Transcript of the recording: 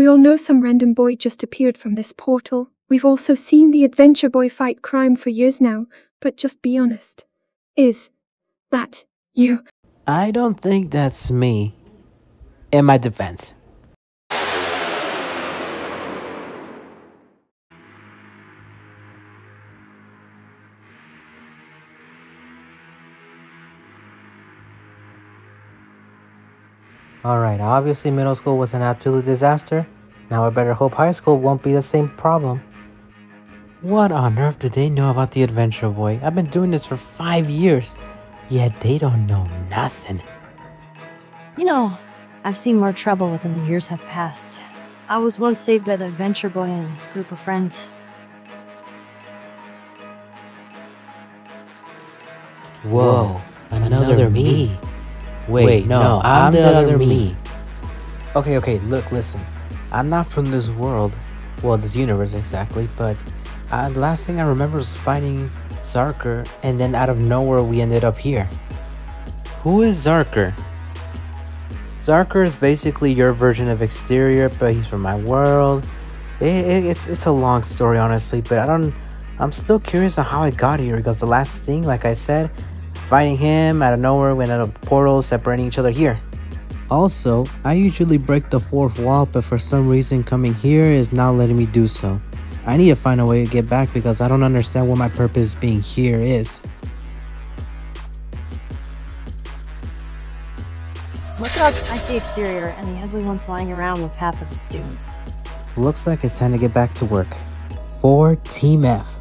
We all know some random boy just appeared from this portal. We've also seen the adventure boy fight crime for years now, but just be honest. Is that you? I don't think that's me. In my defense. Alright, obviously middle school was an absolute disaster. Now I better hope high school won't be the same problem. What on earth do they know about the Adventure Boy? I've been doing this for five years, yet they don't know nothing. You know, I've seen more trouble within the years have passed. I was once saved by the Adventure Boy and his group of friends. Whoa, another, me. Wait, no, I'm, the other me. Okay, okay, look, listen. I'm not from this world. Well, this universe exactly, but uh, the last thing I remember was fighting Zarker, and then out of nowhere we ended up here. Who is Zarker? Zarker is basically your version of Exterior, but he's from my world. It, it, it's it's a long story, honestly, but I don't. I'm still curious on how I got here because the last thing, like I said, fighting him out of nowhere, we ended up portals separating each other here. Also, I usually break the fourth wall, but for some reason coming here is not letting me do so. I need to find a way to get back because I don't understand what my purpose being here is. Look up, I see exterior and the ugly one flying around with half of the students. Looks like it's time to get back to work. For Team F.